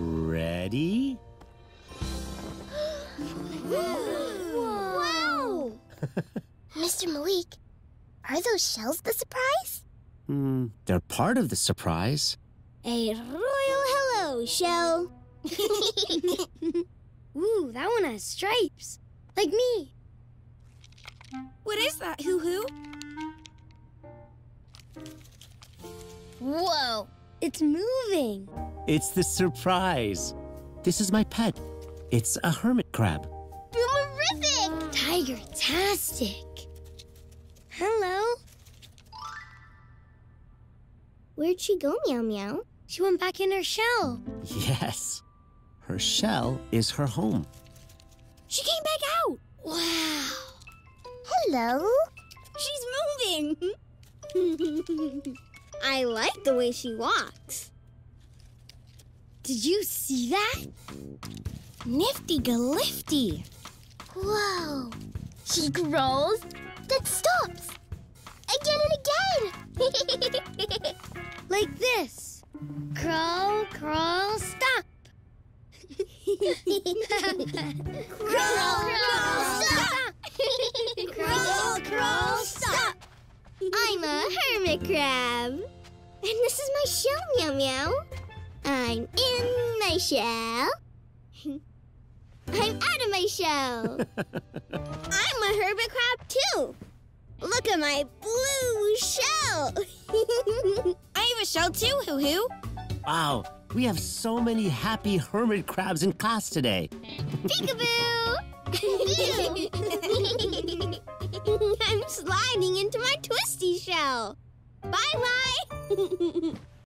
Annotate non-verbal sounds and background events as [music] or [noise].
Ready? Wow! [laughs] Mr. Malik, are those shells the surprise? Hmm, they're part of the surprise. A royal hello, shell. [laughs] Ooh, that one has stripes. Like me. What is that, Hoo Hoo? Whoa! It's moving. It's the surprise. This is my pet. It's a hermit crab. Boomerific! Tiger-tastic. Hello. Where'd she go, Meow Meow? She went back in her shell. Yes. Her shell is her home. She came back out. Wow. Hello? She's moving. [laughs] I like the way she walks. Did you see that? Nifty galifty. Whoa! She grows, then stops. Again and again. [laughs] Like this. Crawl, crawl, stop. [laughs] crawl, crawl, stop. [laughs] Crawl, crawl, stop. I'm a hermit crab. And this is my shell, Meow Meow. I'm in my shell. [laughs] I'm out of my shell. [laughs] I'm a hermit crab too. Look at my blue shell. [laughs] I have a shell too, Hoo Hoo. Wow, we have so many happy hermit crabs in class today. Peekaboo! I'm sliding into my twisty shell. Bye bye.